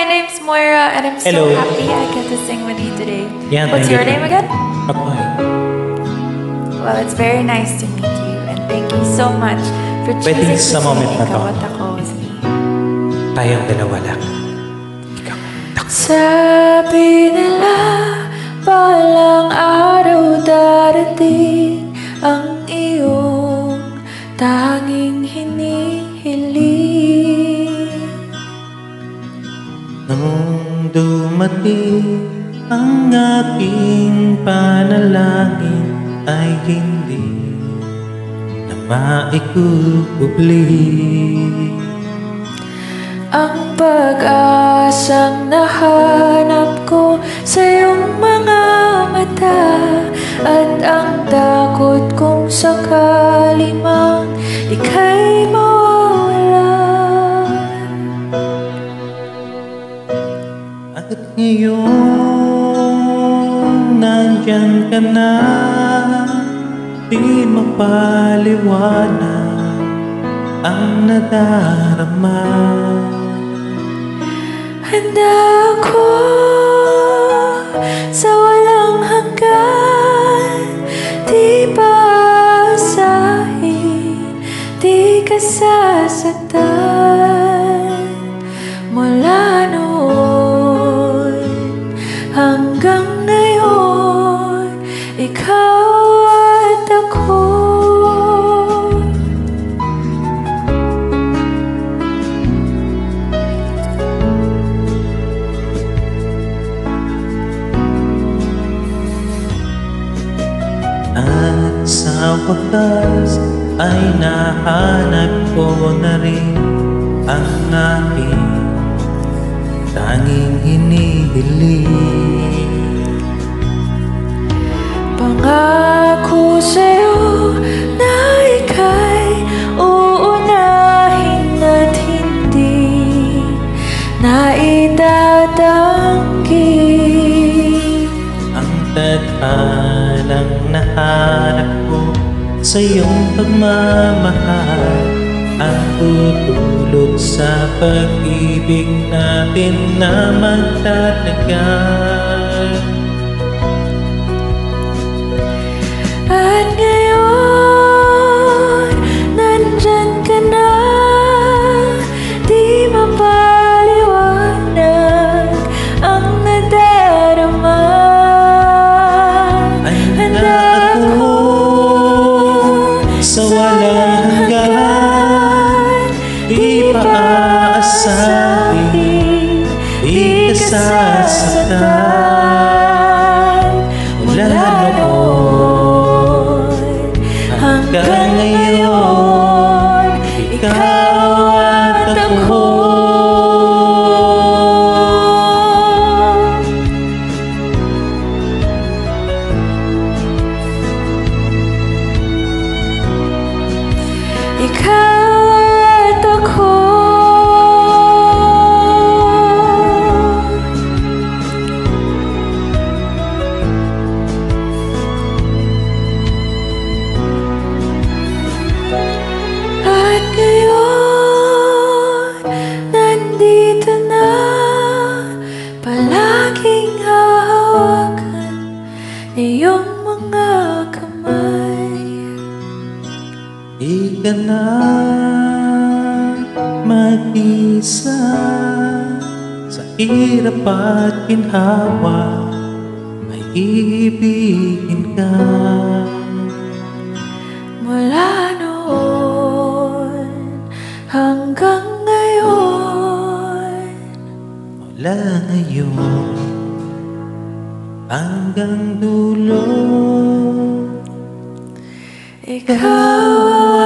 my name's Moira and I'm so Hello. happy I get to sing with you today. Yeah, What's your you. name again? Ako. Well, it's very nice to meet you and thank you so much for Pwede choosing to sa moment na to. Ikaw at Ako with me. Tayong dalawa lang. Ikaw. Sabi nila, balang araw darating ang iyong tanging hinihiling. Dumating ang aking panalangin ay hindi na maikukubli. Ang pag-asang nahanap ko sa Ngayon nandyan ka na Di mapaliwanag ang nadarama. Handa ako sa walang hanggan Di pa asahin, di ka sasaktan At sa wakas ay nahanap ko na rin ang aking tanging hinihiling. Pangako sa'yo na ika'y uunahin at hindi na itatanggi. Tadhanang nahanap ko sa iyong pagmamahal ang tutulog sa pag-ibig natin na magtatagal. Di pa aasahin, di ka sasaktan Di ka na mag-isa Sa hirap at ginhawa. May ibigin ka. Mula noon hanggang ngayon. Mula ngayon hanggang dulo. Ikaw